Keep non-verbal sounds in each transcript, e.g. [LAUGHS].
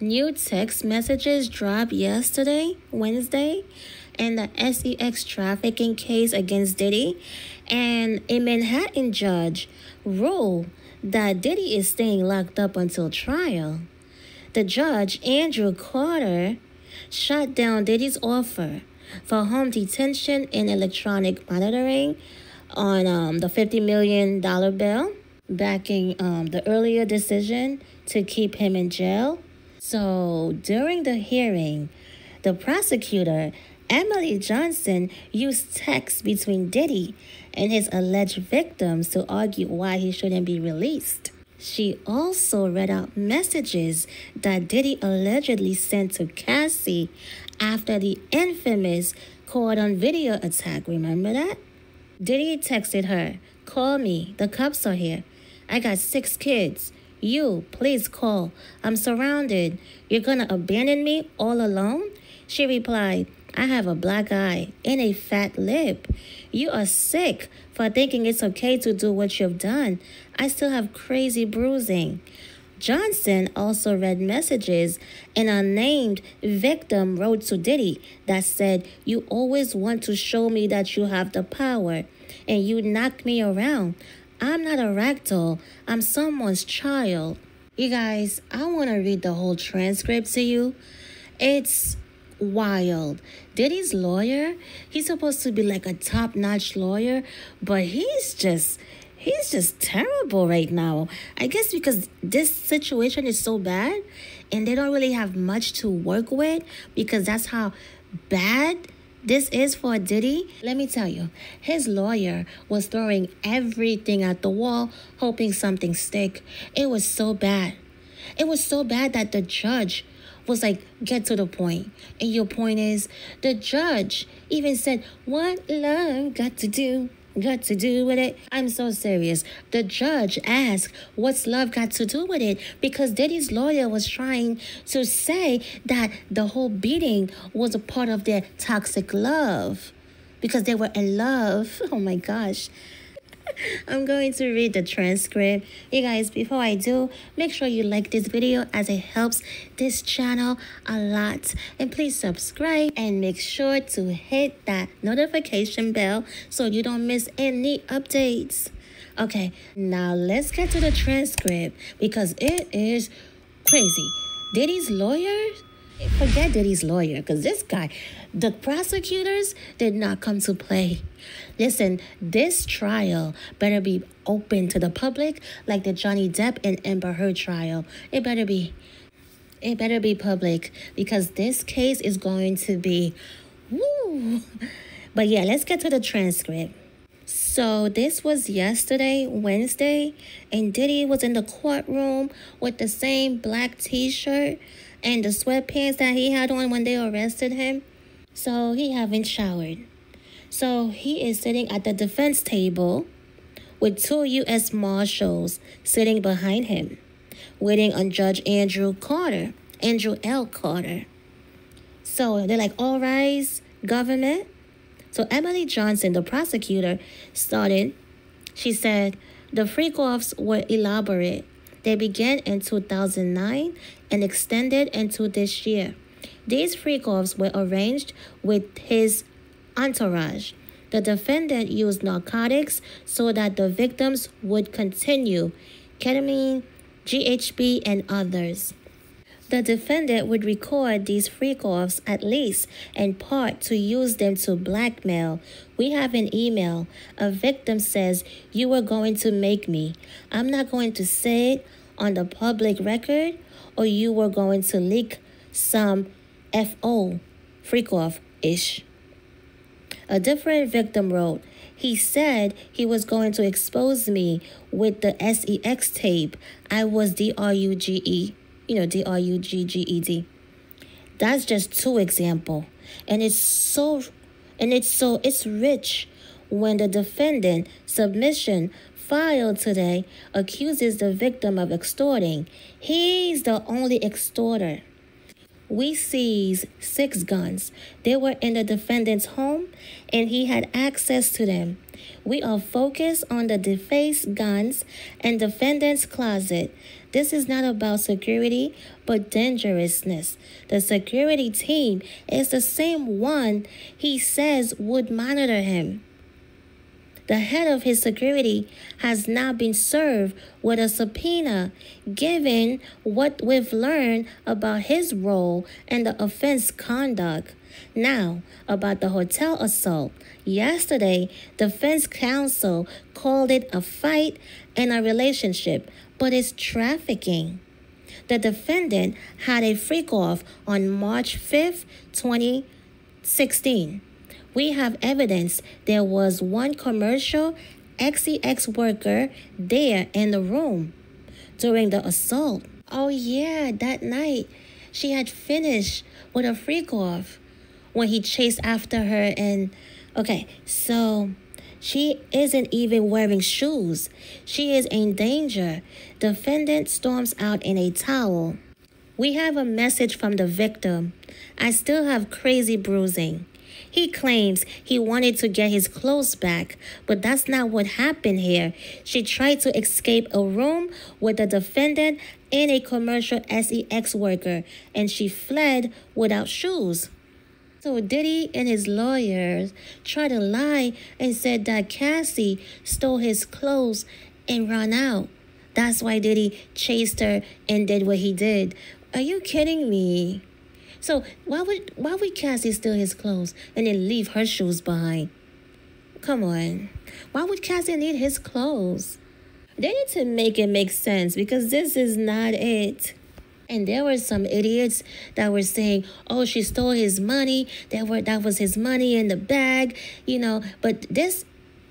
New text messages dropped yesterday, Wednesday, in the SEX trafficking case against Diddy, and a Manhattan judge ruled that Diddy is staying locked up until trial. The judge, Andrew Carter, shut down Diddy's offer for home detention and electronic monitoring on um, the $50 million bill, backing um, the earlier decision to keep him in jail so during the hearing, the prosecutor, Emily Johnson, used texts between Diddy and his alleged victims to argue why he shouldn't be released. She also read out messages that Diddy allegedly sent to Cassie after the infamous caught on video attack. Remember that? Diddy texted her, Call me, the cops are here. I got six kids. You, please call. I'm surrounded. You're gonna abandon me all alone? She replied, I have a black eye and a fat lip. You are sick for thinking it's okay to do what you've done. I still have crazy bruising. Johnson also read messages an unnamed victim wrote to Diddy that said, You always want to show me that you have the power and you knock me around. I'm not a ragdoll. I'm someone's child. You guys, I want to read the whole transcript to you. It's wild. Diddy's lawyer, he's supposed to be like a top-notch lawyer, but he's just he's just terrible right now. I guess because this situation is so bad and they don't really have much to work with because that's how bad this is for Diddy. Let me tell you, his lawyer was throwing everything at the wall, hoping something stick. It was so bad. It was so bad that the judge was like, get to the point. And your point is, the judge even said, what love got to do got to do with it? I'm so serious. The judge asked, What's love got to do with it? Because Diddy's lawyer was trying to say that the whole beating was a part of their toxic love because they were in love. [LAUGHS] Oh my gosh. [LAUGHS] I'm going to read the transcript. You guys, before I do, make sure you like this video as it helps this channel a lot. And please subscribe and make sure to hit that notification bell so you don't miss any updates. Okay, now let's get to the transcript because it is crazy. Diddy's lawyers Forget Diddy's lawyer, because this guy, the prosecutors did not come to play. Listen, this trial better be open to the public like the Johnny Depp and Amber Heard trial. It better be. It better be public because this case is going to be woo. But yeah, let's get to the transcript. So this was yesterday, Wednesday, and Diddy was in the courtroom with the same black t-shirt and the sweatpants that he had on when they arrested him. So he haven't showered. So he is sitting at the defense table with two U.S. Marshals sitting behind him, waiting on Judge Andrew Carter, Andrew L. Carter. So they're like, all rise, government. So Emily Johnson, the prosecutor, started. She said, the freak-offs were elaborate they began in 2009 and extended into this year. These freak-offs were arranged with his entourage. The defendant used narcotics so that the victims would continue ketamine, GHB, and others. The defendant would record these freak-offs at least in part to use them to blackmail. We have an email. A victim says, You were going to make me. I'm not going to say it on the public record, or you were going to leak some FO freak-off ish. A different victim wrote, he said he was going to expose me with the SEX tape. I was D R U G E you know, D R U G G E D. That's just two example. And it's so and it's so it's rich when the defendant submission filed today accuses the victim of extorting. He's the only extorter. We seized six guns. They were in the defendant's home and he had access to them. We are focused on the defaced guns and defendant's closet. This is not about security, but dangerousness. The security team is the same one he says would monitor him. The head of his security has now been served with a subpoena given what we've learned about his role and the offense conduct. Now, about the hotel assault. Yesterday, defense counsel called it a fight and a relationship, but it's trafficking. The defendant had a freak off on March 5th, 2016. We have evidence there was one commercial XEX worker there in the room during the assault. Oh, yeah, that night she had finished with a freak off when he chased after her and okay so she isn't even wearing shoes. She is in danger. Defendant storms out in a towel. We have a message from the victim. I still have crazy bruising. He claims he wanted to get his clothes back, but that's not what happened here. She tried to escape a room with the defendant and a commercial SEX worker, and she fled without shoes. So Diddy and his lawyers tried to lie and said that Cassie stole his clothes and ran out. That's why Diddy chased her and did what he did. Are you kidding me? So why would why would Cassie steal his clothes and then leave her shoes behind? Come on. Why would Cassie need his clothes? They need to make it make sense because this is not it. And there were some idiots that were saying, "Oh, she stole his money. That were that was his money in the bag," you know. But this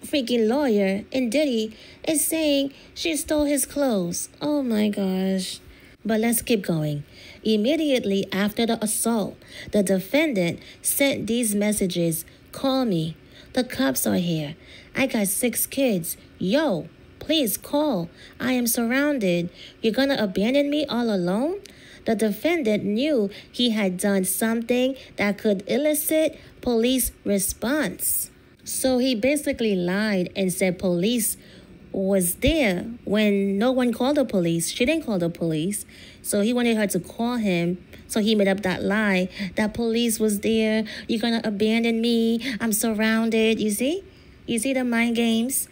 freaking lawyer and Diddy is saying she stole his clothes. Oh my gosh. But let's keep going. Immediately after the assault, the defendant sent these messages Call me. The cops are here. I got six kids. Yo, Please call. I am surrounded. You're gonna abandon me all alone? The defendant knew he had done something that could elicit police response. So he basically lied and said police was there when no one called the police. She didn't call the police. So he wanted her to call him. So he made up that lie that police was there. You're going to abandon me. I'm surrounded. You see? You see the mind games?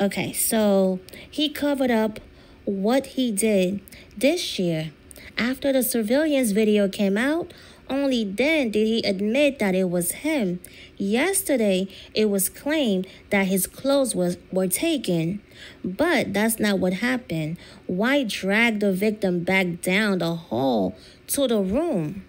Okay, so he covered up what he did this year. After the surveillance video came out, only then did he admit that it was him. Yesterday, it was claimed that his clothes was, were taken. But that's not what happened. Why drag the victim back down the hall to the room?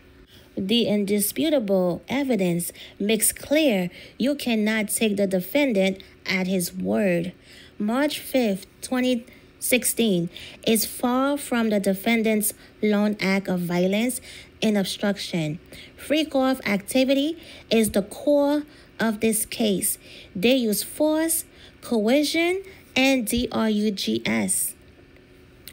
The indisputable evidence makes clear you cannot take the defendant at his word. March 5th, 2016 is far from the defendant's lone act of violence and obstruction. Freak off activity is the core of this case. They use force, coercion, and DRUGS.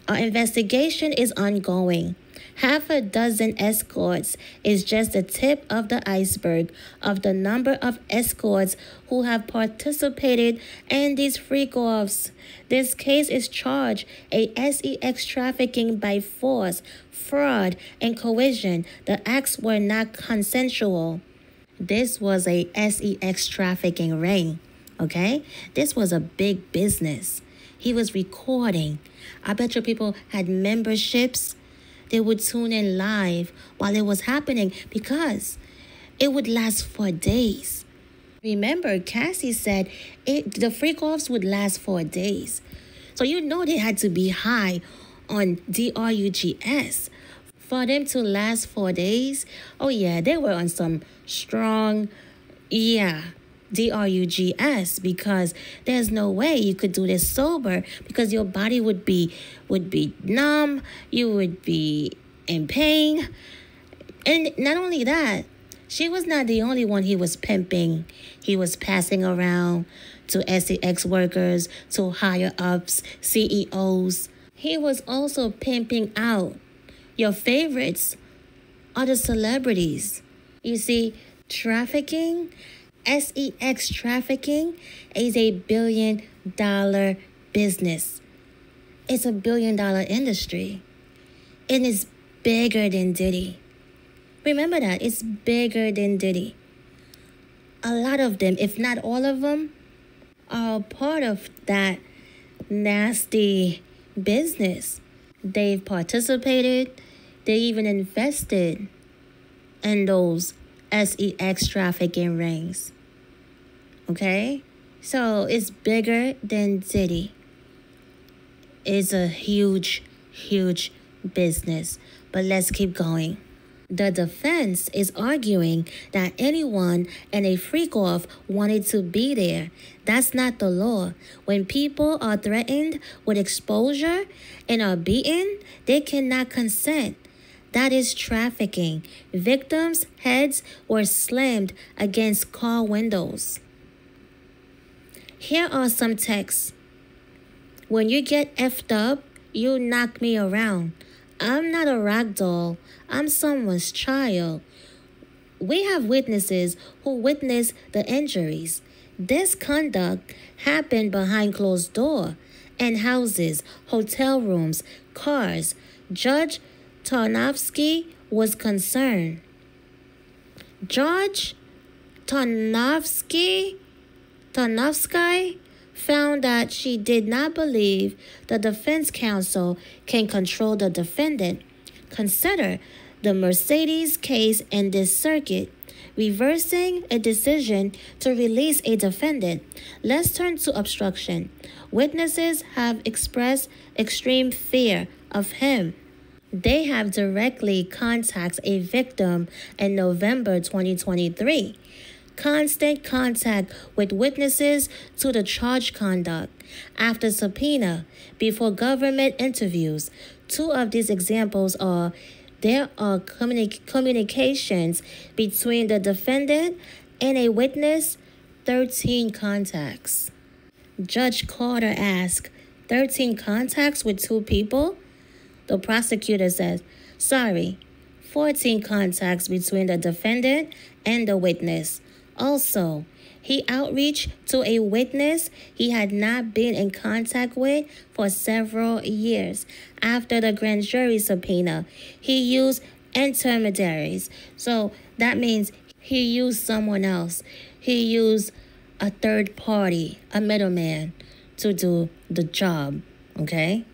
Our investigation is ongoing. Half a dozen escorts is just the tip of the iceberg of the number of escorts who have participated in these freak offs. This case is charged a SEX trafficking by force, fraud, and coercion. The acts were not consensual. This was a SEX trafficking ring, okay? This was a big business. He was recording. I bet you people had memberships they would tune in live while it was happening because it would last for days. Remember, Cassie said it, the freak offs would last for days. So you know they had to be high on DRUGS for them to last four days. Oh, yeah, they were on some strong, yeah, D-R-U-G-S because there's no way you could do this sober because your body would be would be numb, you would be in pain. And not only that, she was not the only one he was pimping. He was passing around to SEX workers, to higher ups, CEOs. He was also pimping out your favorites, other celebrities. You see, trafficking SEX trafficking is a billion dollar business. It's a billion dollar industry. And it's bigger than Diddy. Remember that. It's bigger than Diddy. A lot of them, if not all of them, are part of that nasty business. They've participated, they even invested in those sex trafficking rings. Okay? So it's bigger than Diddy. It's a huge, huge business. But let's keep going. The defense is arguing that anyone and a freak off wanted to be there. That's not the law. When people are threatened with exposure and are beaten, they cannot consent. That is trafficking. Victims' heads were slammed against car windows. Here are some texts. When you get effed up, you knock me around. I'm not a rag doll. I'm someone's child. We have witnesses who witnessed the injuries. This conduct happened behind closed door in houses, hotel rooms, cars. Judge Tarnowski was concerned. Judge Tarnowski Tarnowski found that she did not believe the defense counsel can control the defendant. Consider the Mercedes case in this circuit, reversing a decision to release a defendant. Let's turn to obstruction. Witnesses have expressed extreme fear of him. They have directly contacted a victim in November 2023 constant contact with witnesses to the charge conduct after subpoena before government interviews. Two of these examples are there are communi- communications between the defendant and a witness, 13 contacts. Judge Carter asked, 13 contacts with two people? The prosecutor says, sorry, 14 contacts between the defendant and the witness. Also, he outreached to a witness he had not been in contact with for several years. After the grand jury subpoena, he used intermediaries. So that means he used someone else. He used a third party, a middleman, to do the job. Okay?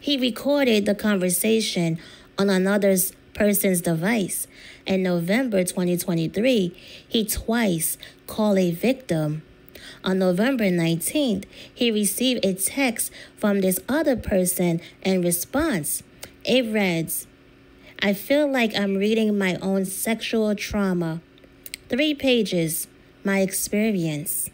He recorded the conversation on another person's device. In November 2023, he twice called a victim. On November 19th, he received a text from this other person in response. It reads, I feel like I'm reading my own sexual trauma. Three pages, my experience.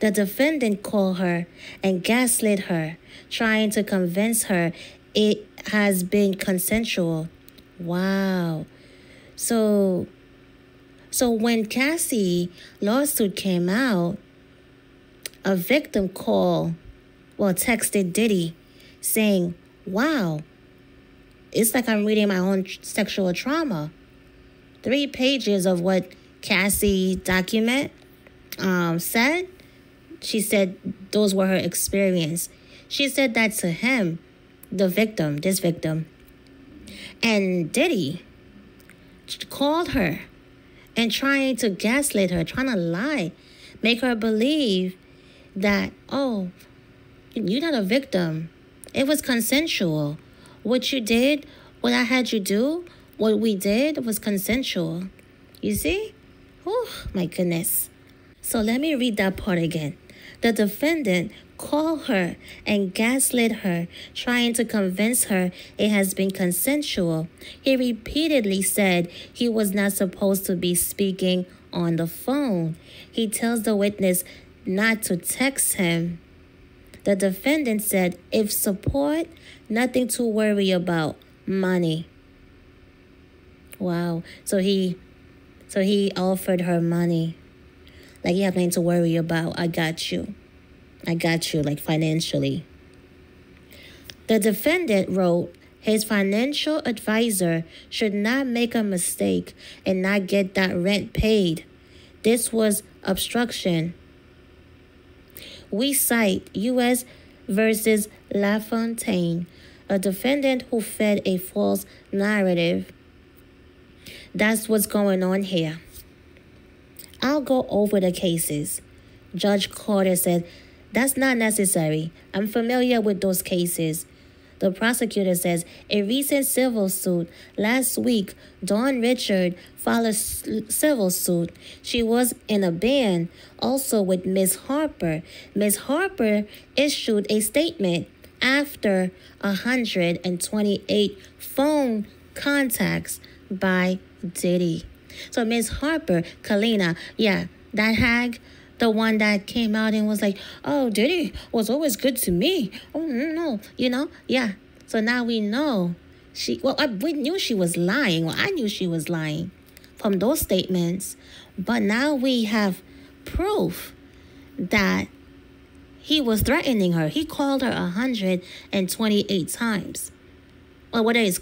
The defendant called her and gaslit her, trying to convince her it has been consensual. Wow. So so when Cassie lawsuit came out, a victim called, well, texted Diddy saying, Wow, it's like I'm reading my own sexual trauma. Three pages of what Cassie document um, said. She said those were her experience. She said that to him, the victim, this victim. And Diddy called her and trying to gaslight her, trying to lie, make her believe that, oh, you're not a victim. It was consensual. What you did, what I had you do, what we did was consensual. You see? Oh, my goodness. So let me read that part again. The defendant called her and gaslit her, trying to convince her it has been consensual. He repeatedly said he was not supposed to be speaking on the phone. He tells the witness not to text him. The defendant said, if support, nothing to worry about, money. Wow. So he so he offered her money. Like, you have nothing to worry about. I got you. I got you, like financially. The defendant wrote, his financial advisor should not make a mistake and not get that rent paid. This was obstruction. We cite U.S. versus LaFontaine, a defendant who fed a false narrative. That's what's going on here. I'll go over the cases. Judge Carter said, That's not necessary. I'm familiar with those cases. The prosecutor says a recent civil suit last week, Dawn Richard filed a civil suit. She was in a band also with Miss Harper. Miss Harper issued a statement after 128 phone contacts by Diddy. So Miss Harper, Kalenna, yeah, that hag, the one that came out and was like, "Oh, Diddy was always good to me." Oh no, you know, yeah. So now we know she. Well, I, we knew she was lying. Well, I knew she was lying from those statements, but now we have proof that he was threatening her. He called her 128 times. Well, whether it's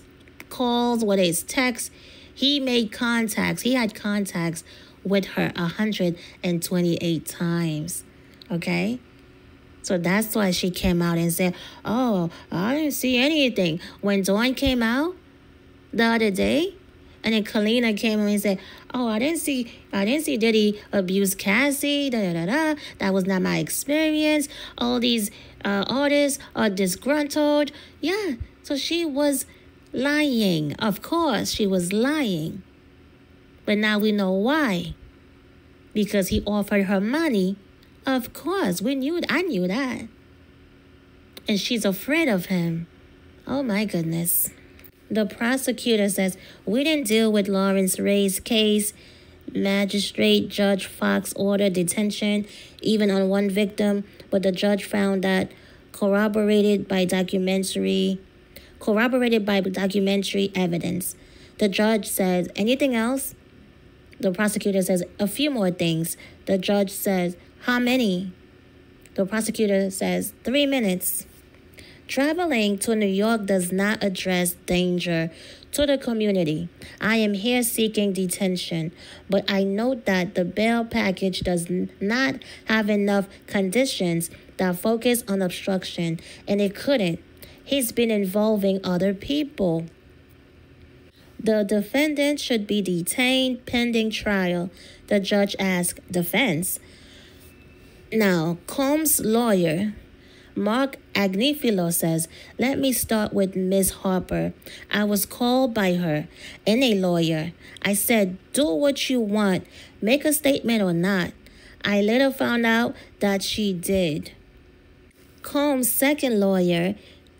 calls, whether it's texts, he made contacts. He had contacts with her 128 times. Okay? So that's why she came out and said, Oh, I didn't see anything. When Dawn came out the other day, and then Kalenna came and said, "Oh, I didn't see, I didn't see Diddy abuse Cassie. Da da da da. That was not my experience. All these uh, artists are disgruntled. Yeah. So she was lying. Of course, she was lying. But now we know why. Because he offered her money. Of course, we knew. I knew that. And she's afraid of him. Oh my goodness. The prosecutor says, We didn't deal with Lawrence Ray's case. Magistrate Judge Fox ordered detention even on one victim, but the judge found that corroborated by documentary corroborated by documentary evidence. The judge says, Anything else? The prosecutor says, A few more things. The judge says, How many? The prosecutor says, Three minutes. Traveling to New York does not address danger to the community. I am here seeking detention, but I note that the bail package does not have enough conditions that focus on obstruction, and it couldn't. He's been involving other people. The defendant should be detained pending trial. The judge asked defense. Now, Combs' lawyer Mark Agnifilo says, Let me start with Miss Harper. I was called by her and a lawyer. I said, Do what you want, make a statement or not. I later found out that she did. Combs' second lawyer,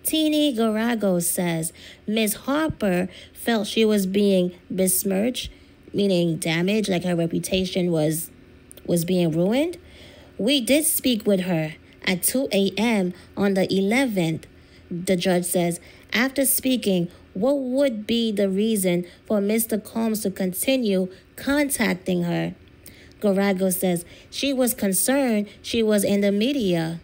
Teny Garago says, Miss Harper felt she was being besmirched, meaning damaged, like her reputation was was being ruined. We did speak with her at 2 a.m. on the 11th, the judge says. After speaking, what would be the reason for Mr. Combs to continue contacting her? Garago says she was concerned she was in the media.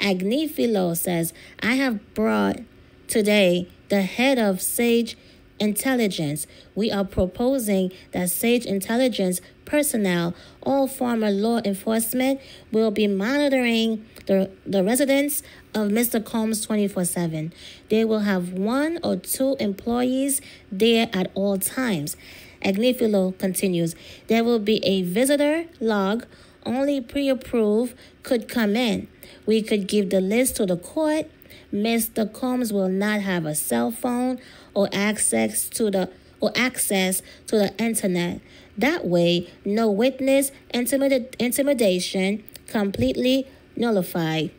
Agnifilo says, I have brought today the head of Sage Intelligence. We are proposing that Sage Intelligence personnel, all former law enforcement, will be monitoring the, the residence of Mr. Combs 24 7. They will have one or two employees there at all times. Agnifilo continues There will be a visitor log, only pre approved could come in. We could give the list to the court. Mr. Combs will not have a cell phone or access to the or access to the internet. That way, no witness intimid- intimidation completely nullified.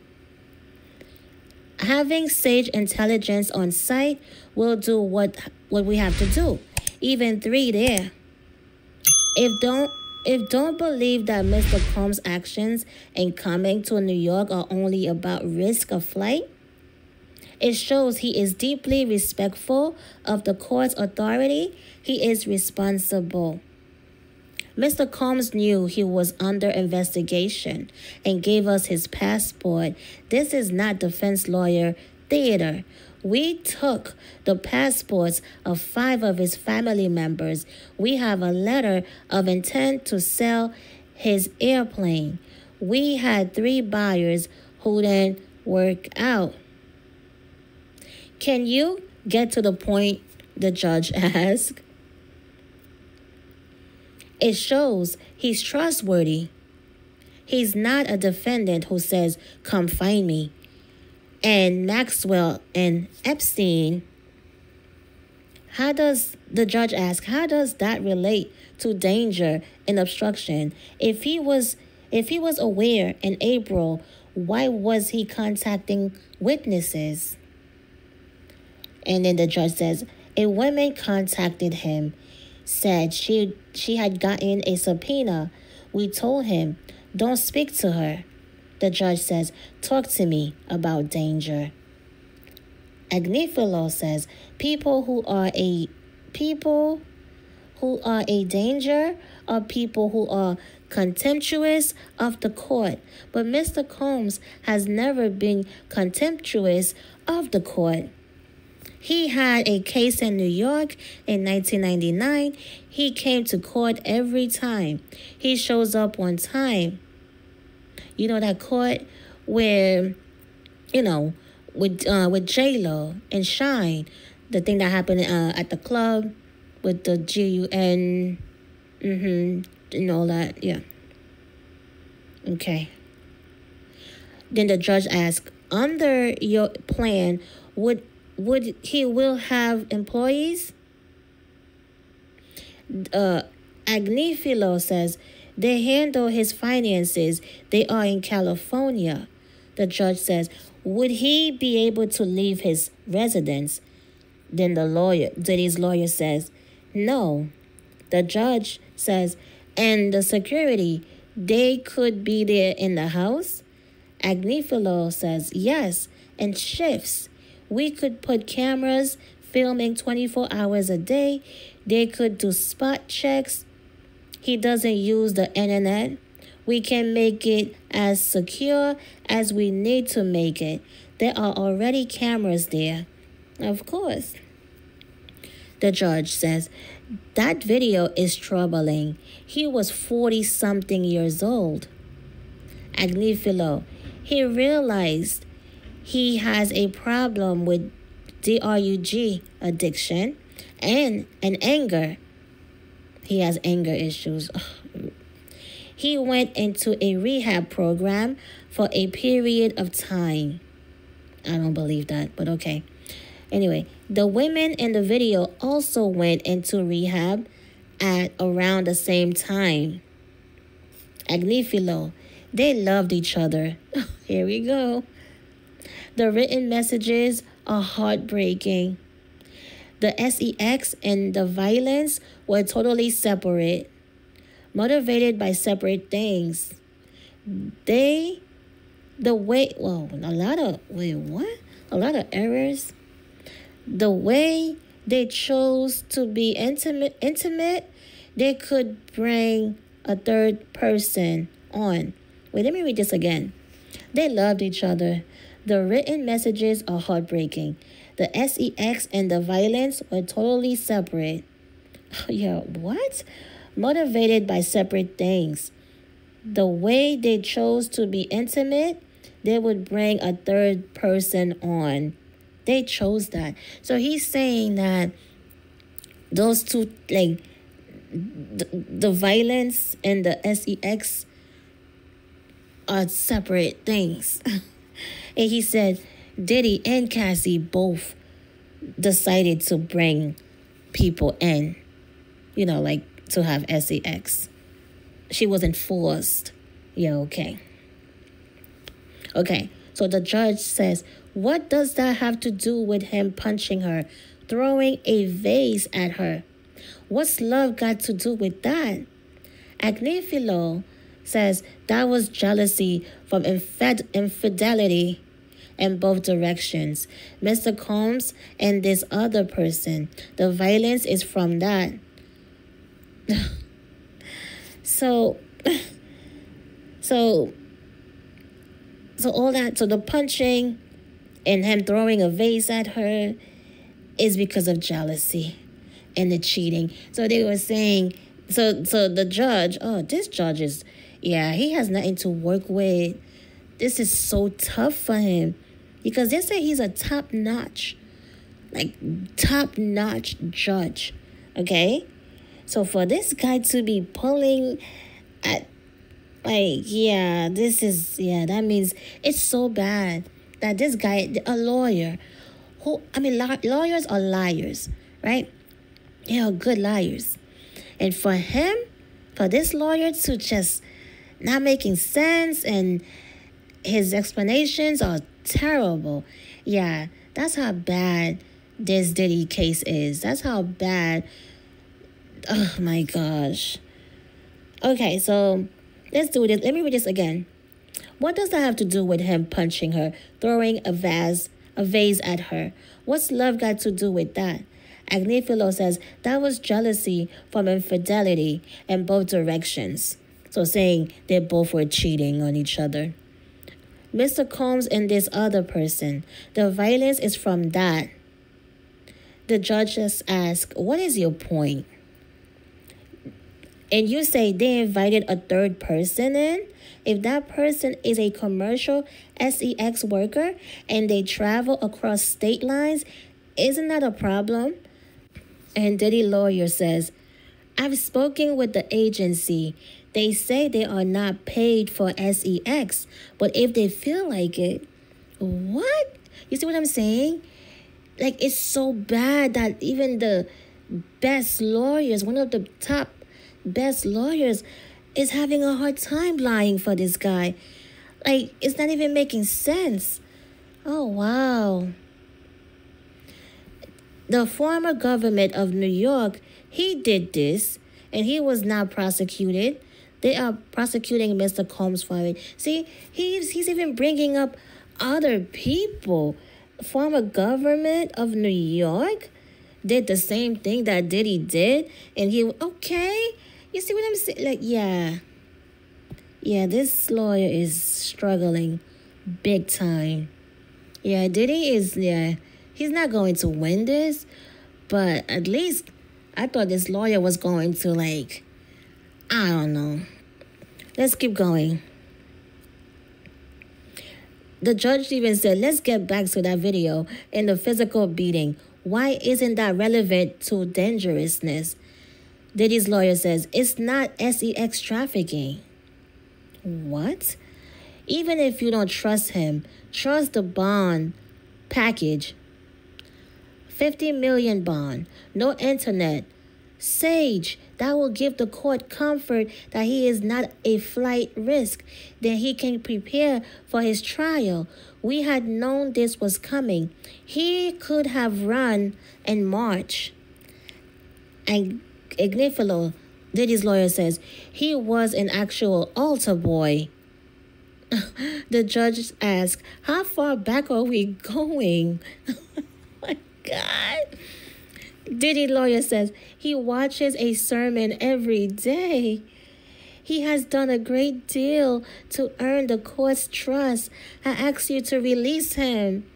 Having Sage Intelligence on site will do what what we have to do. Even three there. If don't if don't believe that Mr. Combs' actions in coming to New York are only about risk of flight, it shows he is deeply respectful of the court's authority. He is responsible. Mr. Combs knew he was under investigation and gave us his passport. This is not defense lawyer theater. We took the passports of five of his family members. We have a letter of intent to sell his airplane. We had three buyers who didn't work out. Can you get to the point? The judge [LAUGHS] asked. It shows he's trustworthy. He's not a defendant who says, Come find me. And Maxwell and Epstein, how does the judge ask, how does that relate to danger and obstruction? If he was if he was aware in April, why was he contacting witnesses? And then the judge says, a woman contacted him, said she she had gotten a subpoena. We told him, don't speak to her. The judge says, talk to me about danger. Agnifilo says, people who are a people who are a danger are people who are contemptuous of the court. But Mr. Combs has never been contemptuous of the court. He had a case in New York in 1999. He came to court every time. He shows up on time. You know that court where, you know, with uh, with J Lo and Shyne, the thing that happened uh, at the club with the G U N, mm-hmm, and all that. Yeah. Okay. Then the judge asked, under your plan, would would he will have employees? Uh, Agnifilo says they handle his finances. They are in California. The judge says, would he be able to leave his residence? Then the lawyer, Diddy's lawyer says, no. The judge says, and the security, they could be there in the house? Agnifilo says, yes, and shifts. We could put cameras filming 24 hours a day. They could do spot checks. He doesn't use the internet. We can make it as secure as we need to make it. There are already cameras there. Of course. The judge says, that video is troubling. He was 40 something years old. Agnifilo, he realized he has a problem with DRUG addiction and an anger. He has anger issues. [SIGHS] He went into a rehab program for a period of time. I don't believe that, but okay. Anyway, the women in the video also went into rehab at around the same time. Agnifilo, they loved each other. [LAUGHS] Here we go. The written messages are heartbreaking. The sex and the violence were totally separate, motivated by separate things. They, the way, well, a lot of, wait, what? A lot of errors. The way they chose to be intimate, intimate, they could bring a third person on. Wait, let me read this again. They loved each other. The written messages are heartbreaking. The sex and the violence were totally separate. [LAUGHS] yeah, what? Motivated by separate things. The way they chose to be intimate, they would bring a third person on. They chose that. So he's saying that those two, like, the, the violence and the sex are separate things. [LAUGHS] And he said Diddy and Cassie both decided to bring people in, you know, like to have sex. She wasn't forced. Yeah, okay. Okay, so the judge says, What does that have to do with him punching her, throwing a vase at her? What's love got to do with that? Agnifilo says that was jealousy from infed- infidelity in both directions. Mr. Combs and this other person. The violence is from that. [SIGHS] so, [SIGHS] so, so all that, so the punching and him throwing a vase at her is because of jealousy and the cheating. So they were saying, so so the judge, oh, this judge is, yeah, he has nothing to work with this is so tough for him because they say he's a top notch, like top notch judge. Okay? So for this guy to be pulling at like yeah, this is yeah, that means it's so bad that this guy a lawyer who I mean lawyers are liars, right? They are good liars. And for him, for this lawyer to just not making sense and his explanations are terrible. Yeah, that's how bad this Diddy case is. That's how bad. Oh my gosh. Okay, so let's do this. Let me read this again. What does that have to do with him punching her, throwing a vase, a vase at her? What's love got to do with that? Agnifilo says that was jealousy from infidelity in both directions. So saying they both were cheating on each other. Mr. Combs and this other person. The violence is from that. The judges ask, What is your point? And you say they invited a third person in? If that person is a commercial SEX worker and they travel across state lines, isn't that a problem? And Diddy lawyer says, I've spoken with the agency. They say they are not paid for SEX, but if they feel like it, what? You see what I'm saying? Like, it's so bad that even the best lawyers, one of the top best lawyers, is having a hard time lying for this guy. Like, it's not even making sense. Oh, wow. The former government of New York, he did this, and he was not prosecuted. They are prosecuting Mr. Combs for it. See, he's he's even bringing up other people. Former government of New York did the same thing that Diddy did, and he okay. You see what I'm saying? Like, yeah, yeah. This lawyer is struggling, big time. Yeah, Diddy is yeah. He's not going to win this, but at least I thought this lawyer was going to like I don't know. Let's keep going. The judge even said, let's get back to that video in the physical beating. Why isn't that relevant to dangerousness? Diddy's lawyer says, it's not SEX trafficking. What? Even if you don't trust him, trust the bond package. 50 million bond, no internet, Sage, that will give the court comfort that he is not a flight risk. Then he can prepare for his trial. We had known this was coming. He could have run and march. And Agnifilo, Diddy's lawyer says, he was an actual altar boy. [LAUGHS] the judge asked, How far back are we [LAUGHS] going? [LAUGHS] oh my God. Diddy lawyer says he watches a sermon every day. He has done a great deal to earn the court's trust. I ask you to release him.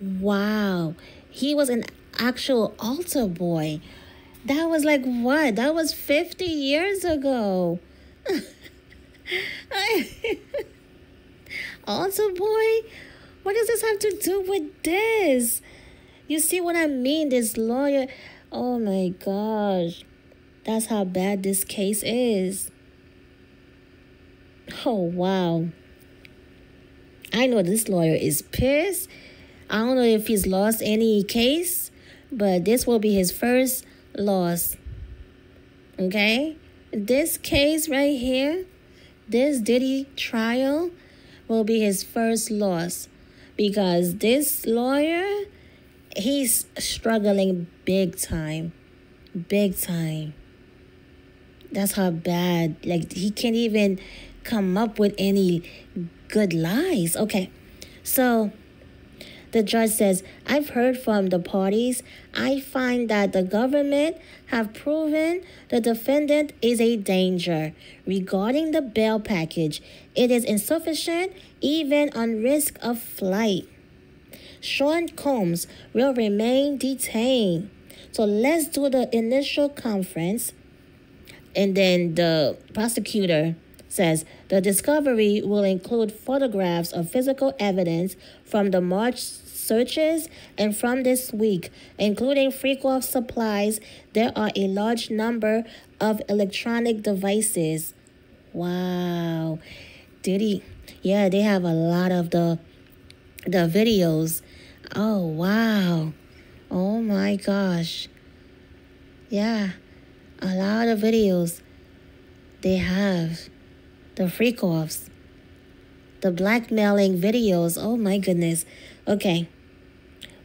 Wow. He was an actual altar boy. That was like what? That was 50 years ago. [LAUGHS] altar boy? What does this have to do with this? You see what I mean? This lawyer, oh my gosh. That's how bad this case is. Oh, wow. I know this lawyer is pissed. I don't know if he's lost any case, but this will be his first loss. Okay? This case right here, this Diddy trial, will be his first loss because this lawyer he's struggling big time. Big time. That's how bad. Like he can't even come up with any good lies. Okay. So the judge says, I've heard from the parties. I find that the government have proven the defendant is a danger. Regarding the bail package, it is insufficient even on risk of flight. Sean Combs will remain detained. So let's do the initial conference. And then the prosecutor says the discovery will include photographs of physical evidence from the March searches and from this week, including Freakoff supplies. There are a large number of electronic devices. Wow. Diddy. Yeah, they have a lot of the the videos. Oh, wow. Oh my gosh. Yeah. A lot of videos they have the freak offs, the blackmailing videos. Oh my goodness. Okay.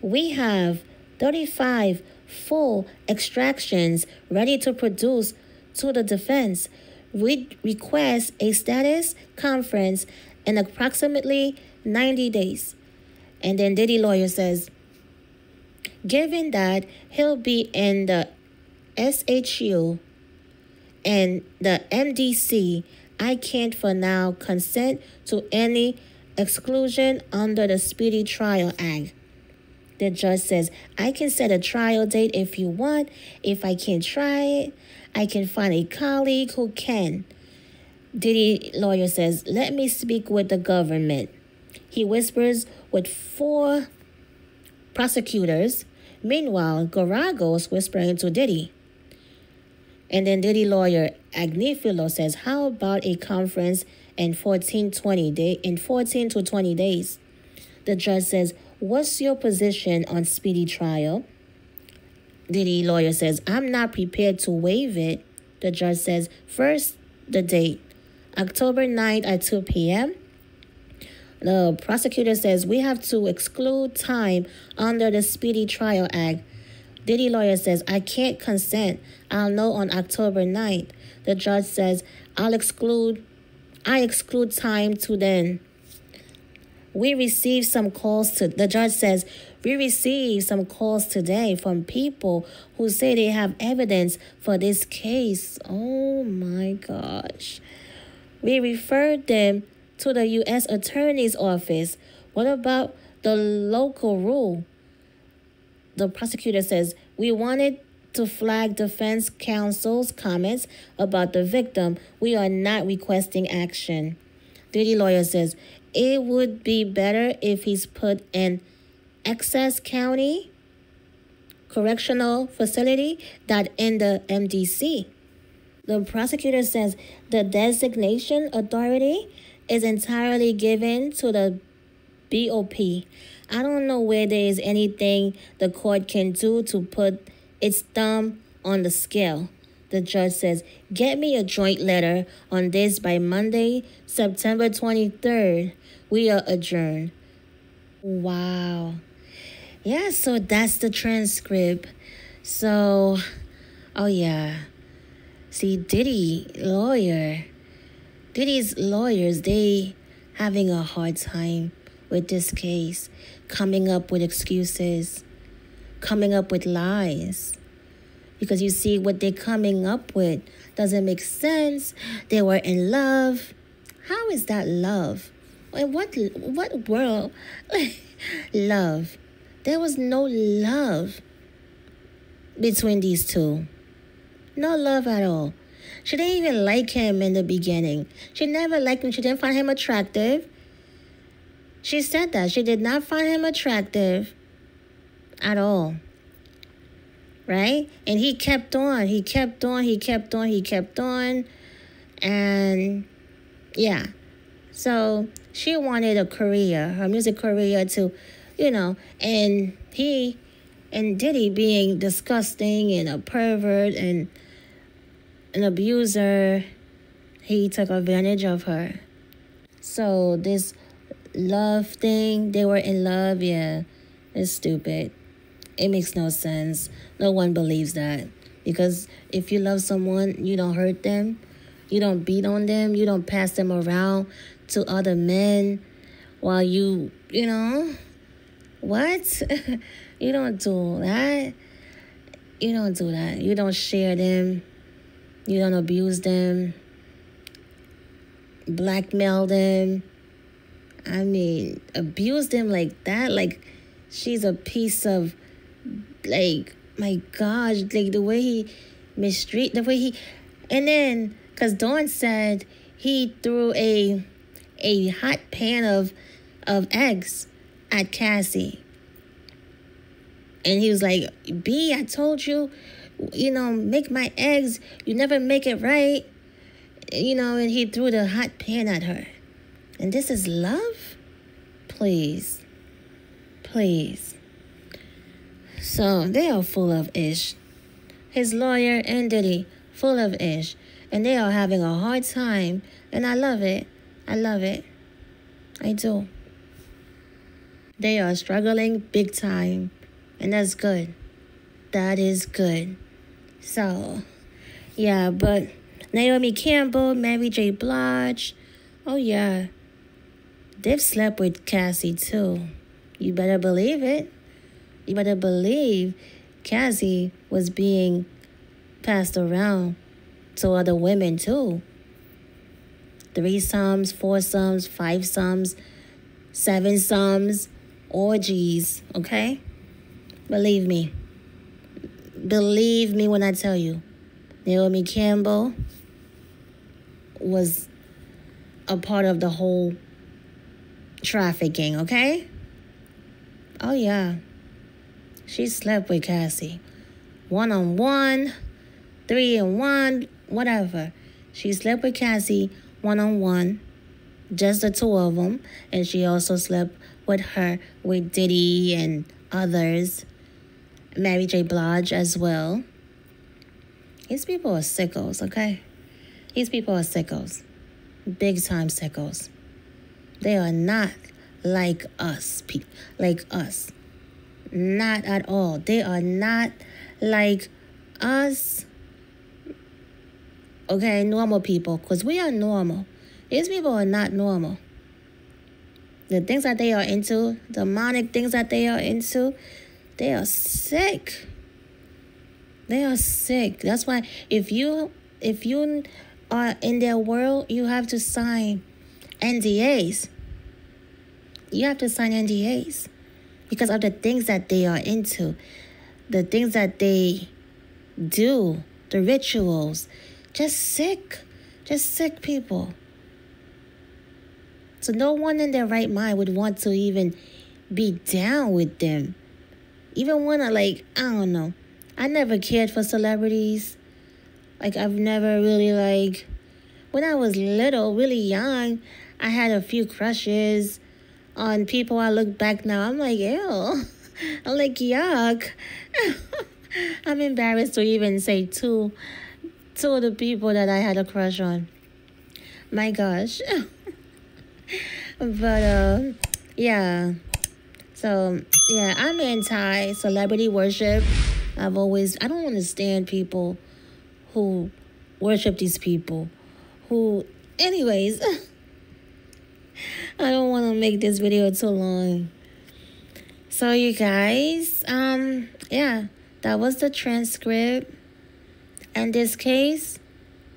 We have 35 full extractions ready to produce to the defense. We request a status conference in approximately 90 days. And then Diddy lawyer says, given that he'll be in the SHU and the MDC I can't for now consent to any exclusion under the Speedy Trial Act. The judge says, I can set a trial date if you want. If I can't try it, I can find a colleague who can. Diddy lawyer says, Let me speak with the government. He whispers with four prosecutors. Meanwhile, Geragos whispering to Diddy. And then Diddy lawyer Agnifilo says, How about a conference in 14, 20 day, in 14 to 20 days? The judge says, What's your position on speedy trial? Diddy lawyer says, I'm not prepared to waive it. The judge says, First, the date, October 9th at 2 p.m. The prosecutor says, We have to exclude time under the Speedy Trial Act Diddy lawyer says, I can't consent. I'll know on October 9th. The judge says, I'll exclude, I exclude time to then. We received some calls to, the judge says, we received some calls today from people who say they have evidence for this case. Oh my gosh. We referred them to the U.S. Attorney's Office. What about the local rule? the prosecutor says, We wanted to flag defense counsel's comments about the victim. We are not requesting action. Diddy lawyer says, It would be better if he's put in Essex County Correctional Facility that in the MDC. The prosecutor says the designation authority is entirely given to the BOP. I don't know where there is anything the court can do to put its thumb on the scale. The judge says, Get me a joint letter on this by Monday, September 23rd. We are adjourned. Wow. Yeah, so that's the transcript. So, oh yeah. See, Diddy, lawyer. Diddy's lawyers, they having a hard time with this case, coming up with excuses, coming up with lies. Because you see, what they're coming up with doesn't make sense. They were in love. How is that love? In what what world? [LAUGHS] love. There was no love between these two. No love at all. She didn't even like him in the beginning. She never liked him. She didn't find him attractive. She said that she did not find him attractive at all. Right? And he kept on, he kept on, he kept on, he kept on. And yeah. So she wanted a career, her music career to, you know, and he and Diddy being disgusting and a pervert and an abuser, he took advantage of her. So this love thing, they were in love, yeah, it's stupid. It makes no sense. No one believes that. Because if you love someone, you don't hurt them, you don't beat on them, you don't pass them around to other men while you, you know, what? [LAUGHS] you don't do that. You don't do that. You don't share them. You don't abuse them, blackmail them I mean, abuse them like that. Like, she's a piece of, like, my gosh, like the way he mistreat, the way he, and then, because Dawn said he threw a a hot pan of of eggs at Cassie. And he was like, B, I told you, you know, make my eggs. You never make it right. You know, and he threw the hot pan at her. And this is love? Please. Please. So they are full of ish. His lawyer and Diddy, full of ish. And they are having a hard time. And I love it. I love it. I do. They are struggling big time. And that's good. That is good. So, yeah, but Naomi Campbell, Mary J. Blige, oh yeah, they've slept with Cassie too. You better believe it. You better believe Cassie was being passed around to other women too. Three sums, four sums, five sums, seven sums, orgies, okay? Believe me. Believe me when I tell you. Naomi Campbell was a part of the whole trafficking, okay? Oh, yeah. She slept with Cassie. One on one, three and one, whatever. She slept with Cassie one on one, just the two of them. And she also slept with her, with Diddy and others. Mary J. Blige as well. These people are sickos, okay? These people are sickos. Big time sickos. They are not like us, like us. Not at all. They are not like us. Okay, normal people, because we are normal. These people are not normal. The things that they are into, demonic things that they are into, they are sick. They are sick. That's why if you if you are in their world, you have to sign NDAs. You have to sign NDAs because of the things that they are into, the things that they do, the rituals. Just sick. Just sick people. So no one in their right mind would want to even be down with them even when I like, I don't know. I never cared for celebrities. Like I've never really like when I was little, really young, I had a few crushes on people I look back now. I'm like, ew. [LAUGHS] I'm like, yuck. [LAUGHS] I'm embarrassed to even say two two of the people that I had a crush on. My gosh. [LAUGHS] but uh yeah. So yeah, I'm anti celebrity worship. I've always I don't understand people who worship these people who anyways [LAUGHS] I don't want to make this video too long. So you guys, um yeah, that was the transcript. And this case,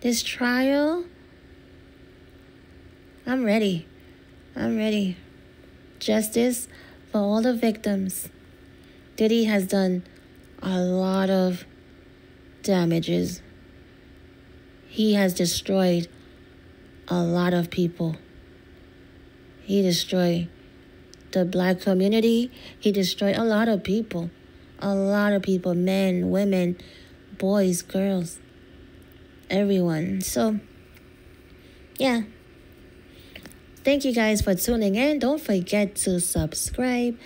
this trial, I'm ready. I'm ready. Justice for all the victims. Diddy has done a lot of damages. He has destroyed a lot of people. He destroyed the black community. He destroyed a lot of people. A lot of people men, women, boys, girls, everyone. So, yeah. Thank you guys for tuning in. Don't forget to subscribe.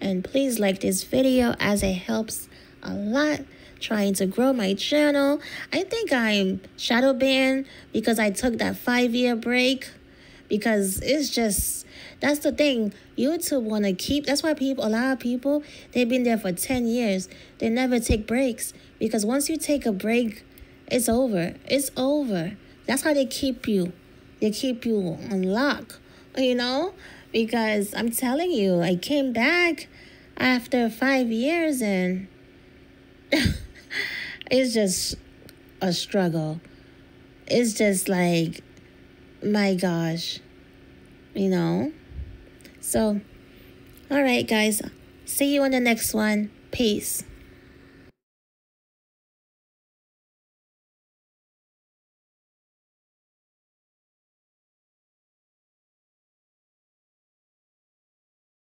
And please like this video as it helps a lot trying to grow my channel. I think I'm shadow banned because I took that five year break because it's just that's the thing. Youtube want to keep that's why people a lot of people they've been there for 10 years. They never take breaks because once you take a break it's over. It's over. That's how they keep you. They keep you on lock you know? Because I'm telling you, I came back after five years and [LAUGHS] it's just a struggle. It's just like, my gosh, you know? So, all right, guys. See you on the next one. Peace.